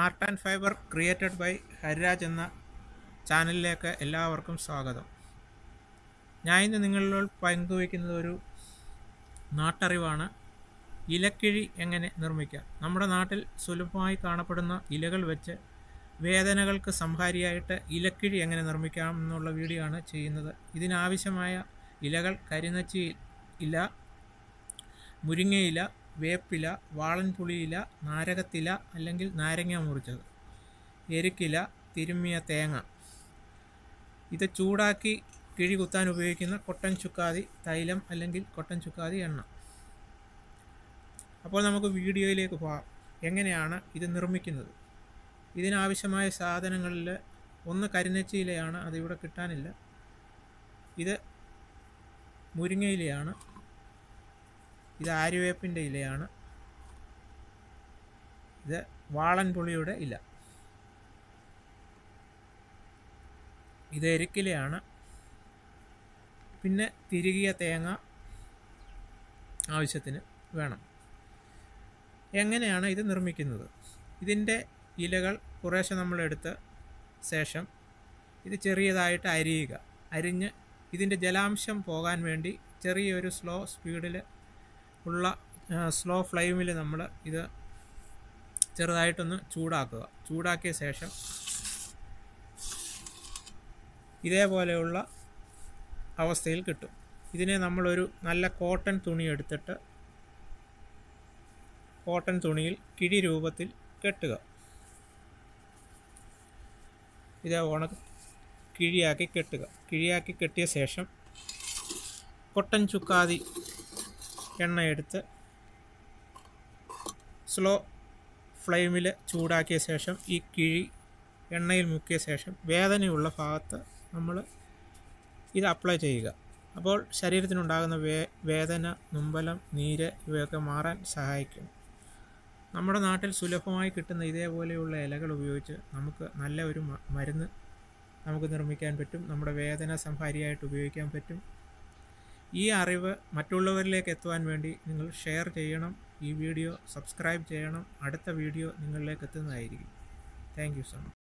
Art and fibre created by Hariraj എന്ന ചാനലിലേക്ക് എല്ലാവർക്കും സ്വാഗതം. ഞാൻ ഇന്ന് നിങ്ങളോട് പങ്കുവയ്ക്കുന്നത് ഒരു നാട്ടറിവാണ്. ഇലക്കിഴി എങ്ങനെ നിർമ്മിക്കാം? നമ്മുടെ നാട്ടിൽ സുലഭമായി കാണപ്പെടുന്ന ഇലകൾ വെച്ച് വേദനകൾക്ക് സംഹാരിയായിട്ട് ഇലക്കിഴി എങ്ങനെ നിർമ്മിക്കാം എന്നുള്ള വീഡിയോ ആണ് ചെയ്യുന്നത്. ഇതിനാവശ്യമായ ഇലകൾ കരിനച്ചി ഇല മുരിങ്ങയില വേപ്പില വാളൻപുളിയില നാരകത്തില അല്ലെങ്കിൽ നാരങ്ങ മുറിച്ചത്. എരുക്കില തിരുമ്മിയ തേങ്ങ. ഇത് ചൂടാക്കി കിഴി കുത്താൻ ഉപയോഗിക്കുന്ന കൊട്ടൻ ചുക്കാതി തൈലം അല്ലെങ്കിൽ കൊട്ടൻ ചുക്കാതി എണ്ണ. അപ്പോൾ നമുക്ക് വീഡിയോയിലേക്ക് പോകാം എങ്ങനെയാണ് ഇത് നിർമ്മിക്കുന്നത്? ഇതിനാവശ്യമായ സാധനങ്ങളിൽ ഒന്ന് കരിനച്ചിയിലയാണ് അതിവിടെ കിട്ടാനില്ല. ഇത് മുരിങ്ങയിലയാണ്. ഇത് ആര്യവേപ്പിന്റെ ഇലയാണ്. ഇത് വാളൻപുളിയുടെ ഇല. ഇത് എരുക്കിലയാണ്. പിന്നെ തിരുകിയ തേങ്ങ ആവശ്യത്തിന് വേണം. എങ്ങനെയാണ് ഇത് നിർമ്മിക്കുന്നത്? ഇതിന്റെ ഇലകൾ കുറേശ്ശെ നമ്മളെടുത്ത് ശേഷം ഇത് ചെറിയതായിട്ട് അരിയുക. അരിഞ്ഞ് ഇതിന്റെ ജലാംശം പോകാൻ വേണ്ടി ചെറിയൊരു സ്ലോ സ്പീഡിൽ ഉള്ള സ്ലോ ഫ്ലെയിമിൽ നമ്മൾ ഇത് ചെറുതായിട്ടൊന്ന് ചൂടാക്കുക. ചൂടാക്കിയ ശേഷം ഇതേപോലെയുള്ള അവസ്ഥയിൽ കിട്ടും. ഇതിനെ നമ്മളൊരു നല്ല കോട്ടൺ തുണി എടുത്തിട്ട് കോട്ടൺ തുണിയിൽ കിഴി രൂപത്തിൽ കെട്ടുക. ഇതേ ഉണക്ക് കിഴിയാക്കി കെട്ടുക. കിഴിയാക്കി കെട്ടിയ ശേഷം കൊട്ടൻ ചുക്കാതി എണ്ണ എടുത്ത് സ്ലോ ഫ്ലെയിമിൽ ചൂടാക്കിയ ശേഷം ഈ കിഴി എണ്ണയിൽ മുക്കിയ ശേഷം വേദനയുള്ള ഭാഗത്ത് നമ്മൾ ഇത് അപ്ലൈ ചെയ്യുക. അപ്പോൾ ശരീരത്തിനുണ്ടാകുന്ന വേ വേദന നുമ്പലം നീര് ഇവയൊക്കെ മാറാൻ സഹായിക്കും. നമ്മുടെ നാട്ടിൽ സുലഭമായി കിട്ടുന്ന ഇതേപോലെയുള്ള ഇലകൾ ഉപയോഗിച്ച് നമുക്ക് നല്ല ഒരു മരുന്ന് നമുക്ക് നിർമ്മിക്കാൻ പറ്റും. നമ്മുടെ വേദന സംഹാരിയായിട്ട് ഉപയോഗിക്കാൻ പറ്റും. ഈ അറിവ് മറ്റുള്ളവരിലേക്ക് എത്തുവാൻ വേണ്ടി നിങ്ങൾ ഷെയർ ചെയ്യണം ഈ വീഡിയോ സബ്സ്ക്രൈബ് ചെയ്യണം. അടുത്ത വീഡിയോ നിങ്ങളിലേക്ക് എത്തുന്നതായിരിക്കും. Thank you so much.